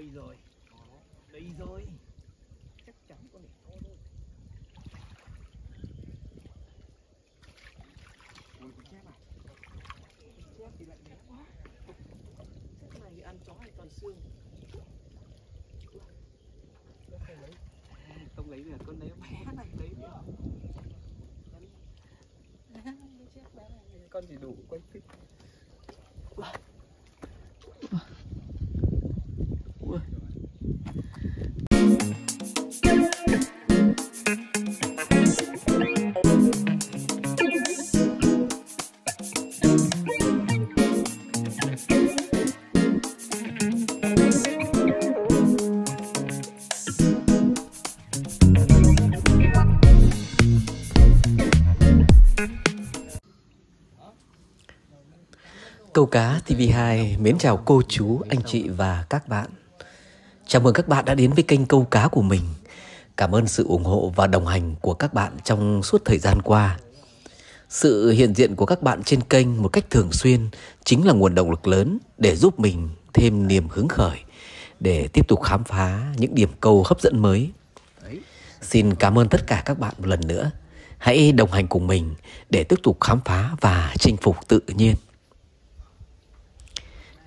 Đây rồi. Đây rồi. Chắc chắn con này to thôi. Ui, con chép à? Con chép thì lại bé quá. Chép này thì ăn chó thì toàn xương. Không lấy. Không lấy được, con lấy bé này lấy được. Con chỉ đủ quay phim. Câu cá TV2 mến chào cô chú, anh chị và các bạn. Chào mừng các bạn đã đến với kênh câu cá của mình. Cảm ơn sự ủng hộ và đồng hành của các bạn trong suốt thời gian qua. Sự hiện diện của các bạn trên kênh một cách thường xuyên chính là nguồn động lực lớn để giúp mình thêm niềm hứng khởi để tiếp tục khám phá những điểm câu hấp dẫn mới. Xin cảm ơn tất cả các bạn một lần nữa. Hãy đồng hành cùng mình để tiếp tục khám phá và chinh phục tự nhiên.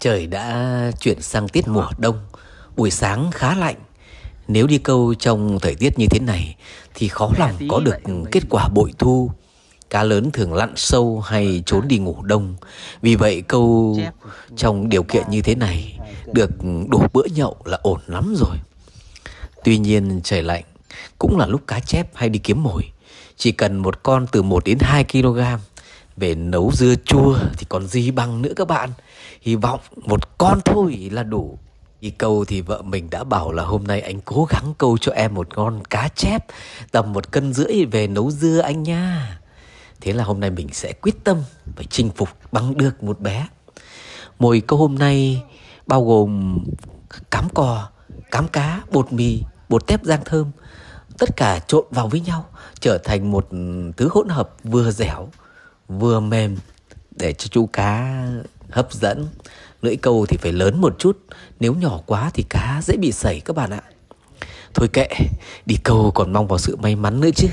Trời đã chuyển sang tiết mùa đông, buổi sáng khá lạnh. Nếu đi câu trong thời tiết như thế này thì khó lòng có được kết quả bội thu. Cá lớn thường lặn sâu hay trốn đi ngủ đông. Vì vậy câu trong điều kiện như thế này được đủ bữa nhậu là ổn lắm rồi. Tuy nhiên trời lạnh cũng là lúc cá chép hay đi kiếm mồi. Chỉ cần một con từ 1 đến 2 kg về nấu dưa chua thì còn gì bằng nữa các bạn Hy vọng một con thôi là đủ. Đi câu thì vợ mình đã bảo là hôm nay anh cố gắng câu cho em một con cá chép Tầm một cân rưỡi về nấu dưa anh nha. Thế là hôm nay mình sẽ quyết tâm phải chinh phục bằng được một bé. Mồi câu hôm nay bao gồm cám cò, cám cá, bột mì, bột tép rang thơm. Tất cả trộn vào với nhau trở thành một thứ hỗn hợp vừa dẻo vừa mềm để cho chú cá hấp dẫn. Lưỡi câu thì phải lớn một chút, nếu nhỏ quá thì cá dễ bị sẩy các bạn ạ. Thôi kệ, đi câu còn mong vào sự may mắn nữa chứ.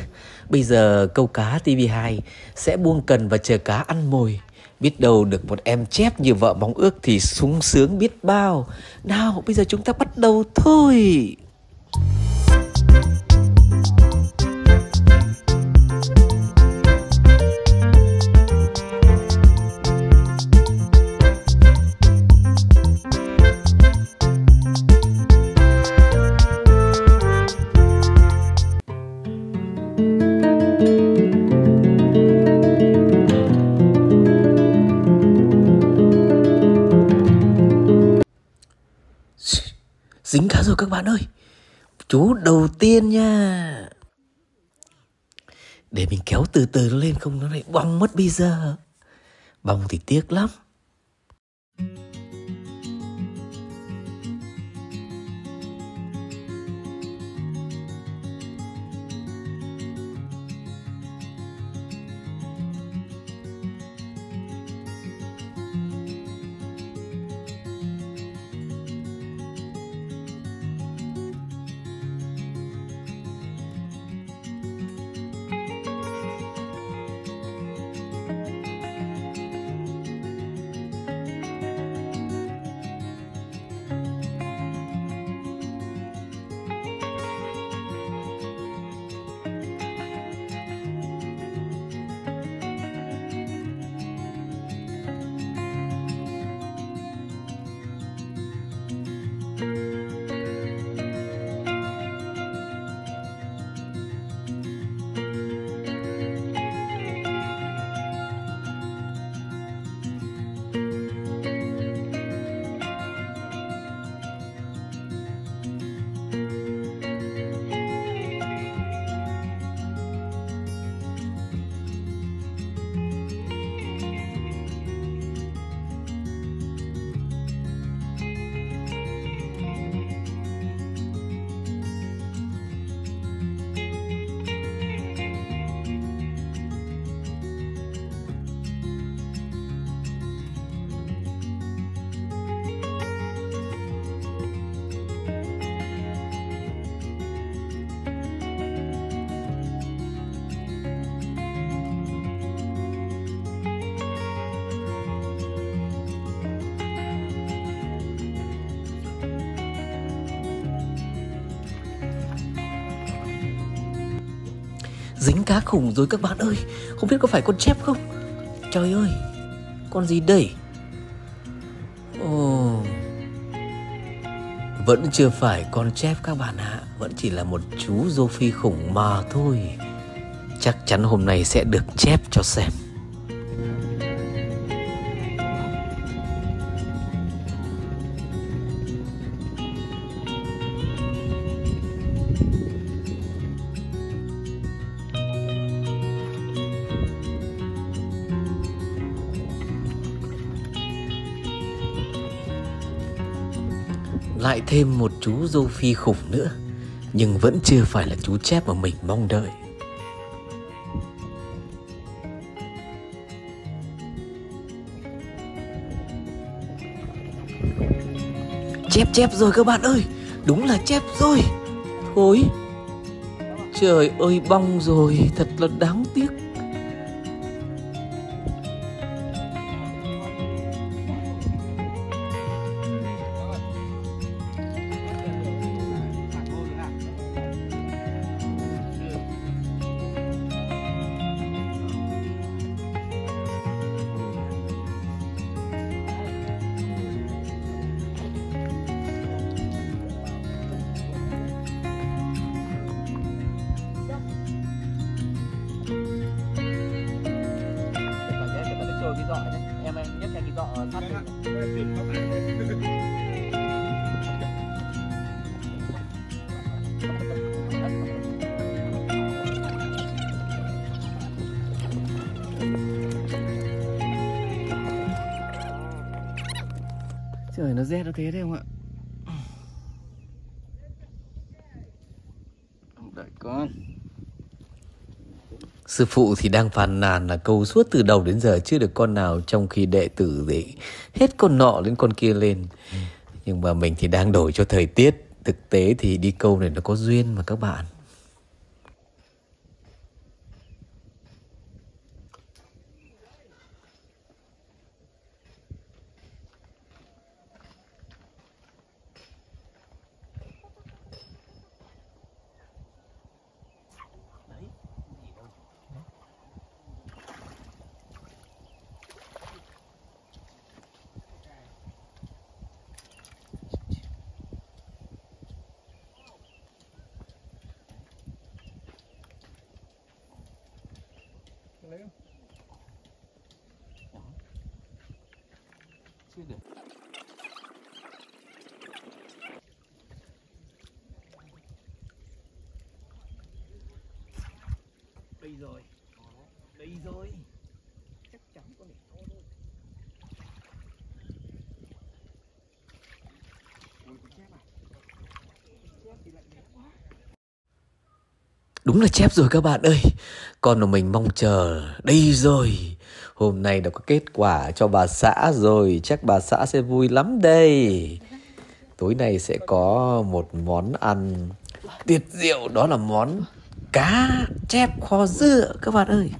Bây giờ câu cá TV2 sẽ buông cần và chờ cá ăn mồi. Biết đâu được một em chép như vợ mong ước thì sung sướng biết bao. Nào, bây giờ chúng ta bắt đầu thôi. Chú đầu tiên nha. Để mình kéo từ từ nó lên không, nó lại bong mất bây giờ. Bong thì tiếc lắm. Cá khủng rồi các bạn ơi. Không biết có phải con chép không? Trời ơi, Con gì đây? Ồ. Vẫn chưa phải con chép các bạn ạ. Vẫn chỉ là một chú rô phi khủng mà thôi. Chắc chắn hôm nay sẽ được chép cho xem. Thêm một chú dâu phi khủng nữa, nhưng vẫn chưa phải là chú chép mà mình mong đợi. Chép chép rồi các bạn ơi, đúng là chép rồi. Thôi, trời ơi, bong rồi, thật là đáng tiếc. Trời nó rét nó thế đấy không ạ đợi con Sư phụ thì đang phàn nàn là câu suốt từ đầu đến giờ chưa được con nào trong khi đệ tử thì hết con nọ đến con kia lên. Nhưng mà mình thì đang đổi cho thời tiết. Thực tế thì đi câu này nó có duyên mà các bạn. lấy không? Chưa được. Đây rồi. Đây rồi. Chắc chắn con này to thôi. Ôi, con chép à? Chép thì lại bé quá. Đúng là chép rồi các bạn ơi. Con của mình mong chờ. Đây rồi. Hôm nay đã có kết quả cho bà xã rồi. Chắc bà xã sẽ vui lắm đây. Tối nay sẽ có một món ăn tuyệt diệu. Đó là món cá chép kho dưa các bạn ơi.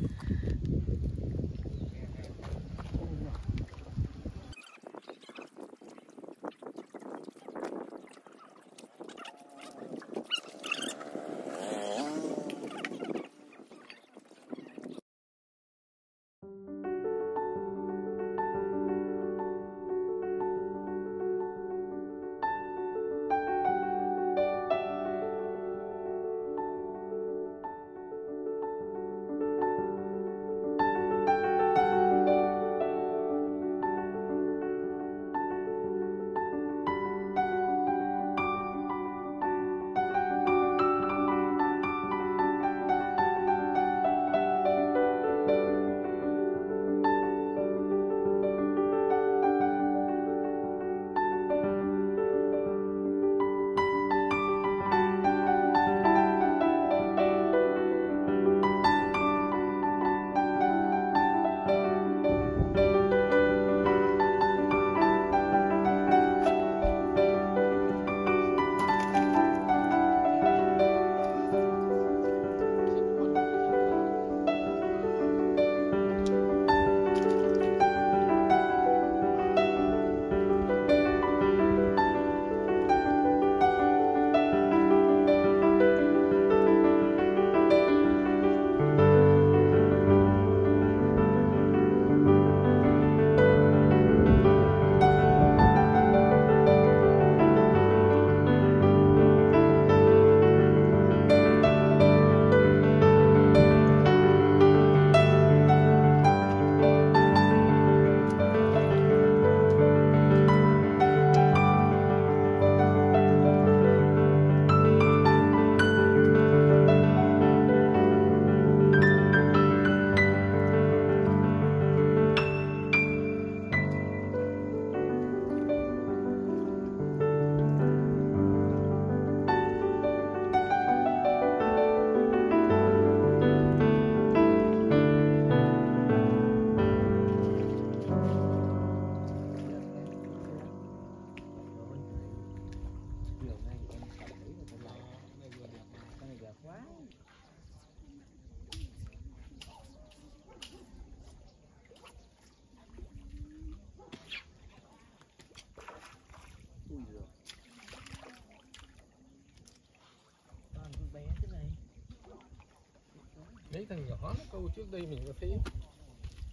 Câu trước đây mình có thấy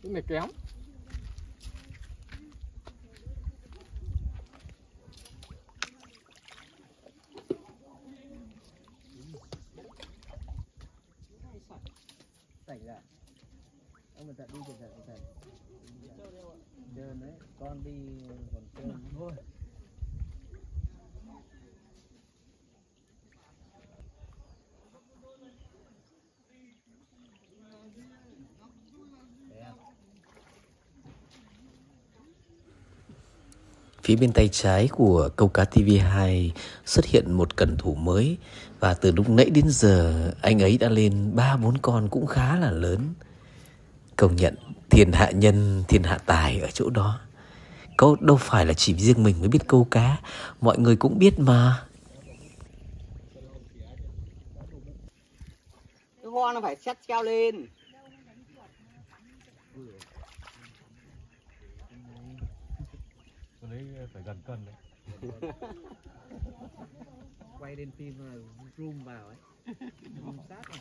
cái này kém sảnh ra ông mình tận đi chừng tận tận trơn đấy con đi còn trơn thôi Phía bên tay trái của câu cá TV2 xuất hiện một cẩn thủ mới và từ lúc nãy đến giờ anh ấy đã lên ba bốn con cũng khá là lớn. Công nhận thiên hạ nhân, thiên hạ tài ở chỗ đó. Câu đâu phải là chỉ riêng mình mới biết câu cá, mọi người cũng biết mà. cái hoa nó phải xét treo lên cái đấy phải gần cân đấy. Quay lên phim mà zoom vào ấy. Zoom sát này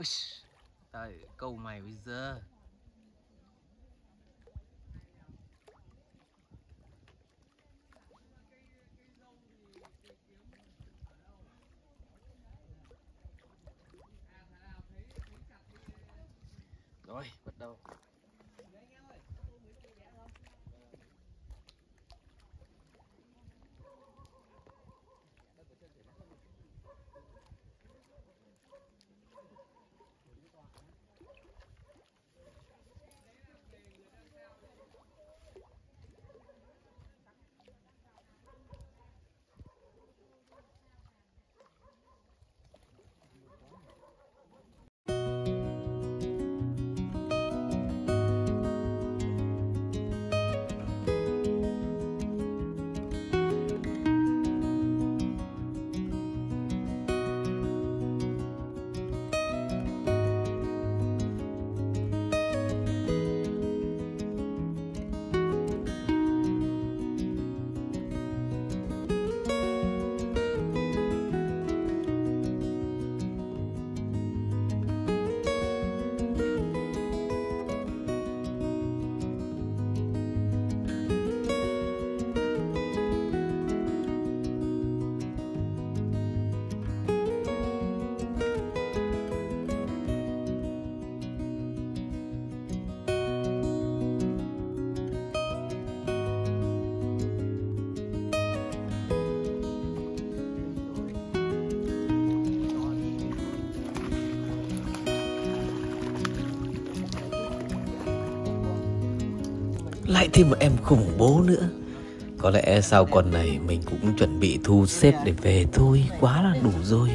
Ui, Trời, câu mày bây giờ. Lại thêm một em khủng bố nữa. Có lẽ sau con này mình cũng chuẩn bị thu xếp để về thôi, Quá là đủ rồi.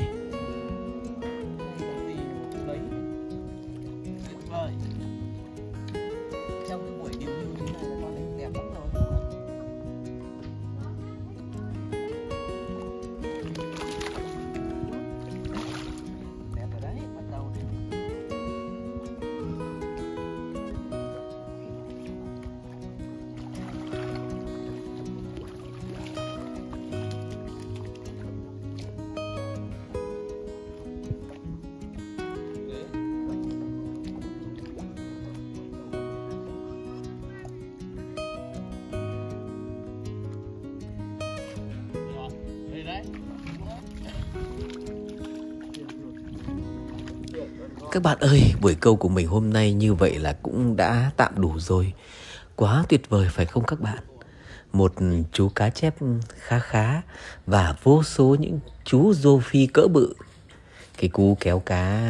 Các bạn ơi, buổi câu của mình hôm nay như vậy là cũng đã tạm đủ rồi. Quá tuyệt vời phải không các bạn? Một chú cá chép khá khá và vô số những chú rô phi cỡ bự. Cái cú kéo cá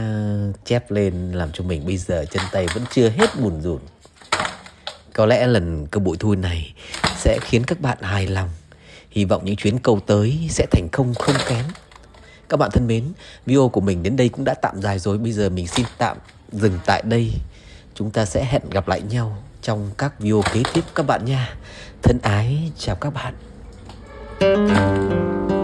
chép lên làm cho mình bây giờ chân tay vẫn chưa hết bùn rùn. Có lẽ lần câu bội thu này sẽ khiến các bạn hài lòng. Hy vọng những chuyến câu tới sẽ thành công không kém. Các bạn thân mến, video của mình đến đây cũng đã tạm dài rồi. Bây giờ mình xin tạm dừng tại đây. Chúng ta sẽ hẹn gặp lại nhau trong các video kế tiếp các bạn nha. Thân ái chào các bạn. Thank